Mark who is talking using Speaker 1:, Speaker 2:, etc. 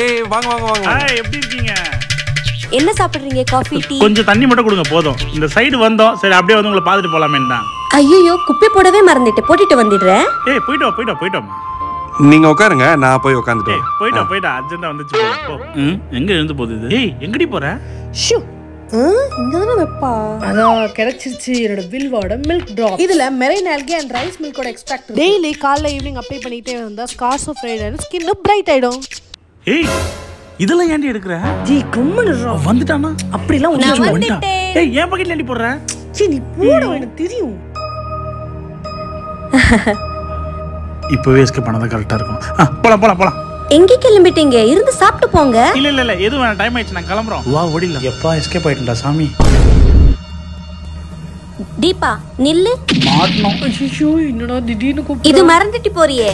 Speaker 1: ஏய் வாங்க வாங்க வாங்க.
Speaker 2: ஹாய் எப்படி இருக்கீங்க?
Speaker 3: என்ன சாப்பிடுறீங்க? காஃபி டீ
Speaker 2: கொஞ்சம் தண்ணி மட்டும் கொடுங்க போதும். இந்த சைடு வந்தோம். சரி அப்படியே வந்து உங்களை பார்த்துட்டு போலாமேன்னு தான்.
Speaker 3: ஐயோ குப்பை போடவே மறந்துட்டு போட்டுட்டு வந்துடுறேன்.
Speaker 2: ஏய் வா போயிட்டு வாம்மா.
Speaker 1: நீங்க உட்காருங்க நான் போய் உட்காந்துட்டு
Speaker 2: ஏய் போயிட்டா போயிட்டா அர்ஜென்ட்டா வந்துச்சு போ, ம் எங்க எழுந்து போகுது இது? ஏய் எங்கடி போற?
Speaker 4: ஷூ. கிடைச்சிருச்சு. என்னோட பில்வோட மில்க் ட்ராப் இதுல மெரைன் ஆல்கே அண்ட் ரைஸ் மில்கோட எக்ஸ்ட்ராக்ட் டெய்லி காலைல ஈவினிங் அப்ளை பண்ணிட்டே வந்தா ஸ்கார்ஸ் ஆஃப் ஸ்கின் பிரைட் ஆயிடும்.
Speaker 2: ஏய் இதெல்லாம் ஏன்டி எடுக்கிற?
Speaker 4: ஜி கம்முனு
Speaker 2: அவன் வந்துட்டானா?
Speaker 4: அப்படிலாம்
Speaker 3: நான்
Speaker 4: ஒண்ணு
Speaker 2: வந்துட்டான்.
Speaker 3: வந்துட்டேன்.
Speaker 2: ஏய் ஏன் பக்கெட்ல ஏன்டி போடுற?
Speaker 4: ஜி நீ போட எனக்கு தெரியும்.
Speaker 2: இப்பவே எஸ்கேப் பண்ணாதான் கரெக்டா இருக்கும். போலாம் போலாம் போலாம்.
Speaker 3: எங்க கிளம்பிட்டீங்க? இருந்து சாப்பிட்டு போங்க.
Speaker 2: இல்ல இல்ல இல்ல எதுவும் வேணாம். டைம் ஆயிடுச்சு நான் கிளம்புறோம். வா ஓடிடலாம். எப்பா எஸ்கேப் ஆயிட்டா சாமி?
Speaker 3: தீபா நில்லு.
Speaker 2: மாட்டணும்.
Speaker 4: ஐயோ என்னடா திடீர்னு
Speaker 3: இது மறந்துட்டு போறியே.